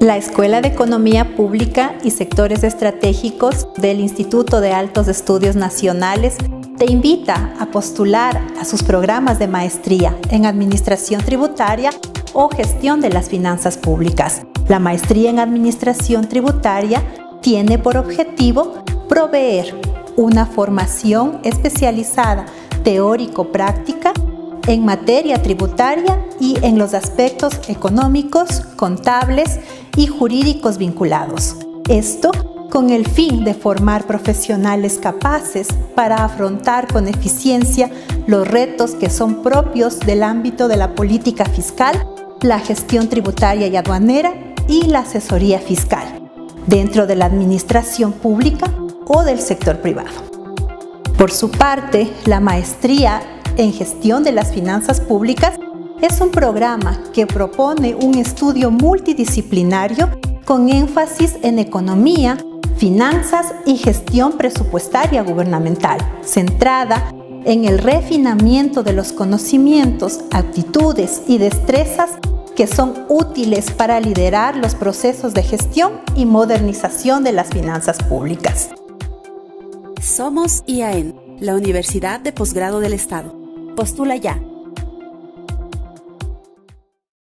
La Escuela de Economía Pública y Sectores Estratégicos del Instituto de Altos Estudios Nacionales te invita a postular a sus programas de maestría en Administración Tributaria o Gestión de las Finanzas Públicas. La maestría en Administración Tributaria tiene por objetivo proveer una formación especializada teórico-práctica en materia tributaria y en los aspectos económicos, contables y jurídicos vinculados. Esto con el fin de formar profesionales capaces para afrontar con eficiencia los retos que son propios del ámbito de la política fiscal, la gestión tributaria y aduanera y la asesoría fiscal, dentro de la administración pública o del sector privado. Por su parte, la maestría en gestión de las finanzas públicas es un programa que propone un estudio multidisciplinario con énfasis en economía, finanzas y gestión presupuestaria gubernamental, centrada en el refinamiento de los conocimientos, actitudes y destrezas que son útiles para liderar los procesos de gestión y modernización de las finanzas públicas. Somos IAEN, la Universidad de Posgrado del Estado. Postula ya